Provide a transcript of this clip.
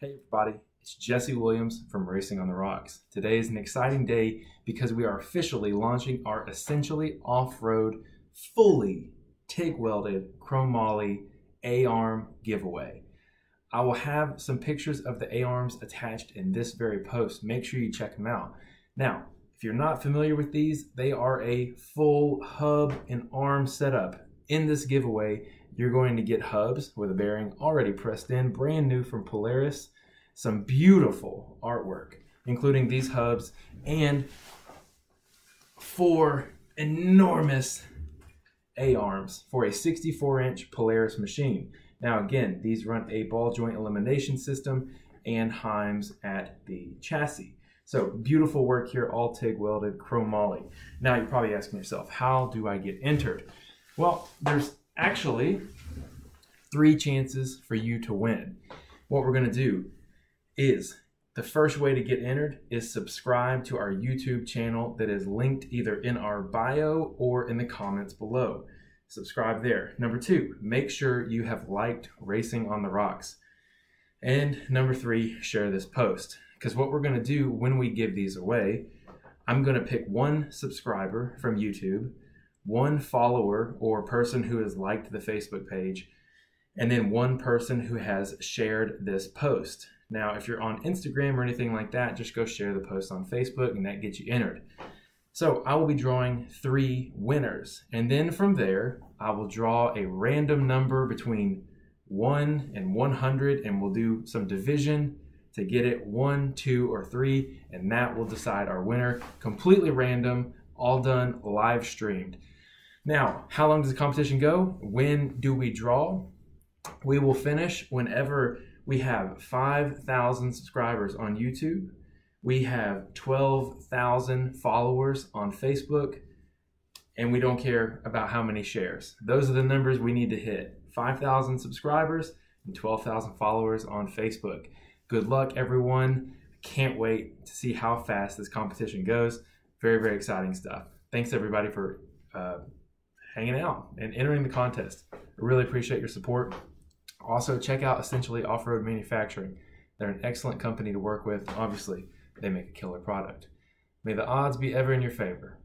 Hey everybody, it's Jesse Williams from Racing on the Rocks. Today is an exciting day because we are officially launching our essentially off-road, fully TIG welded chromoly A-arm giveaway. I will have some pictures of the A-arms attached in this very post. Make sure you check them out. Now, if you're not familiar with these, they are a full hub and arm setup. In this giveaway, you're going to get hubs with a bearing already pressed in, brand new from Polaris, some beautiful artwork, including these hubs and four enormous A-arms for a 64 inch Polaris machine. Now again, these run a ball joint elimination system and Heims at the chassis. So beautiful work here, all TIG welded chromoly. Now you're probably asking yourself, how do I get entered? Well, there's actually three chances for you to win. What we're going to do is the first way to get entered is subscribe to our YouTube channel that is linked either in our bio or in the comments below. Subscribe there. Number two, make sure you have liked Racing on the Rocks. And number three, share this post. Because what we're going to do when we give these away, I'm going to pick one subscriber from YouTube one follower or person who has liked the Facebook page, and then one person who has shared this post. Now, if you're on Instagram or anything like that, just go share the post on Facebook and that gets you entered. So I will be drawing three winners. And then from there, I will draw a random number between 1 and 100, and we'll do some division to get it 1, 2, or 3, and that will decide our winner. Completely random, all done live streamed. Now, how long does the competition go? When do we draw? We will finish whenever we have 5,000 subscribers on YouTube. We have 12,000 followers on Facebook, and we don't care about how many shares. Those are the numbers we need to hit 5,000 subscribers and 12,000 followers on Facebook. Good luck, everyone. Can't wait to see how fast this competition goes. Very, very exciting stuff. Thanks, everybody, for. Uh, hanging out and entering the contest. I really appreciate your support. Also, check out Essentially Off Road Manufacturing. They're an excellent company to work with. Obviously, they make a killer product. May the odds be ever in your favor.